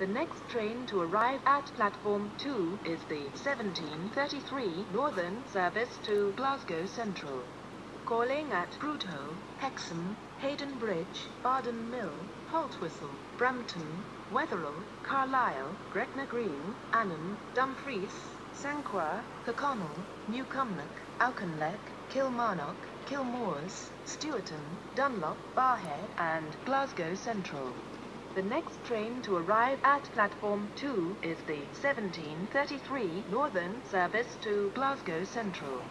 The next train to arrive at platform 2 is the 1733 Northern service to Glasgow Central. Calling at Prudhoe, Hexham, Haydon Bridge, Bardon Mill, Haltwhistle, Brampton, Wetheral, Carlisle, Gretna Green, Annan, Dumfries, Sanquhar, Kirkconnel, Newcomnock, Auchinleck, Kilmarnock, Kilmaurs, Stewarton, Dunlop, Barrhead, and Glasgow Central. The next train to arrive at platform 2 is the 1733 Northern service to Glasgow Central.